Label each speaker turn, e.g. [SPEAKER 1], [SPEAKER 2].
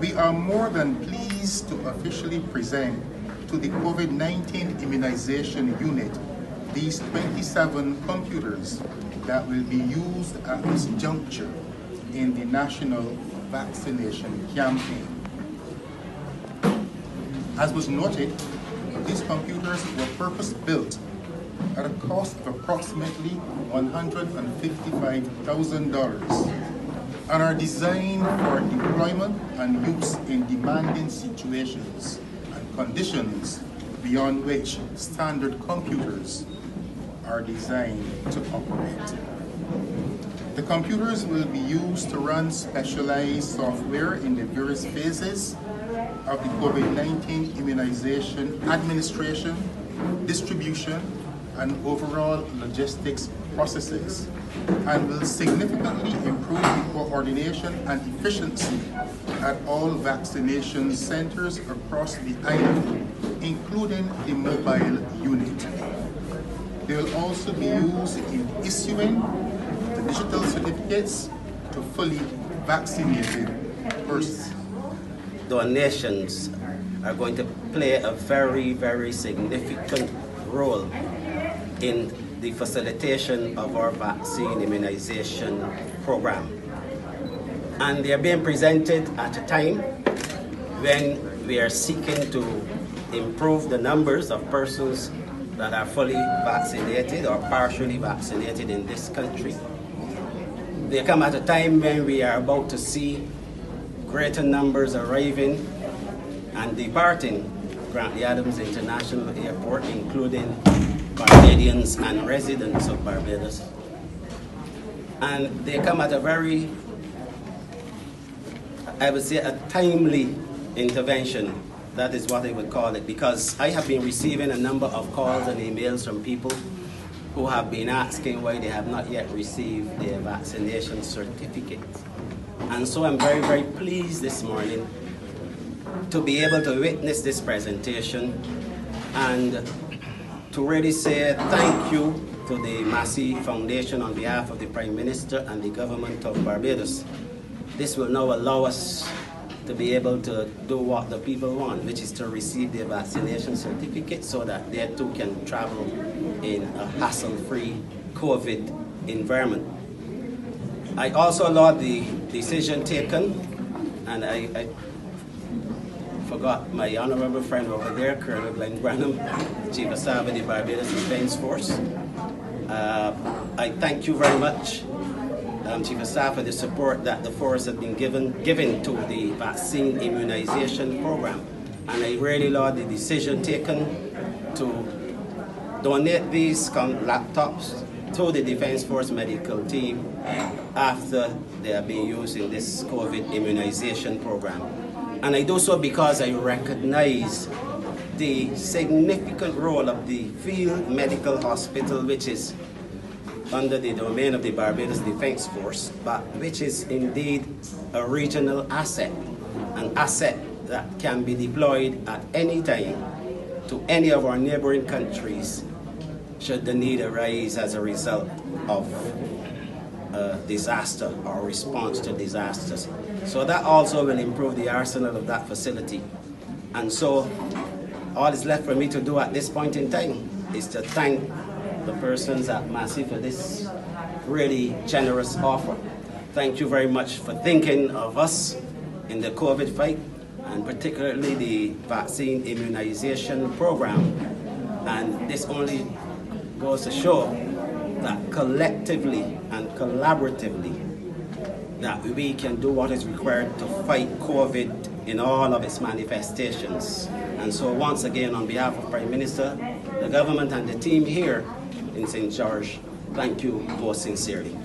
[SPEAKER 1] We are more than pleased to officially present to the COVID-19 immunization unit these 27 computers that will be used at this juncture in the national vaccination campaign. As was noted, these computers were purpose-built at a cost of approximately $155,000 and are designed for deployment and use in demanding situations and conditions beyond which standard computers are designed to operate. The computers will be used to run specialized software in the various phases of the COVID-19 immunization administration, distribution, and overall logistics processes and will significantly improve the coordination and efficiency at all vaccination centers across the island, including the mobile unit. They will also be used in issuing the digital certificates to fully vaccinated persons.
[SPEAKER 2] Donations are going to play a very, very significant role in the facilitation of our vaccine immunization program. And they are being presented at a time when we are seeking to improve the numbers of persons that are fully vaccinated or partially vaccinated in this country. They come at a time when we are about to see greater numbers arriving and departing Grantley Adams International Airport, including Barbadians and residents of Barbados. And they come at a very, I would say, a timely intervention. That is what I would call it, because I have been receiving a number of calls and emails from people who have been asking why they have not yet received their vaccination certificate. And so I'm very, very pleased this morning to be able to witness this presentation and to really say thank you to the Massy Foundation on behalf of the Prime Minister and the government of Barbados. This will now allow us to be able to do what the people want, which is to receive their vaccination certificate so that they too can travel in a hassle-free COVID environment. I also laud the decision taken, and I, I forgot my honorable friend over there, Colonel Glyne Grannum, Chief of Staff of the Barbados Defense Force. Uh, I thank you very much, um, Chief of Staff, for the support that the force has been given, given to the vaccine immunization program. And I really laud the decision taken to donate these laptops to the Defense Force medical team after they are being used in this COVID immunization program. And I do so because I recognize the significant role of the field medical hospital, which is under the domain of the Barbados Defense Force, but which is indeed a regional asset, an asset that can be deployed at any time to any of our neighboring countries should the need arise as a result of disaster or response to disasters. So that also will improve the arsenal of that facility. And so all is left for me to do at this point in time is to thank the persons at Massy for this really generous offer. Thank you very much for thinking of us in the COVID fight and particularly the vaccine immunization program. And this only goes to show that collectively collaboratively that we can do what is required to fight COVID in all of its manifestations. And so once again, on behalf of Prime Minister, the government and the team here in St. George, thank you most sincerely.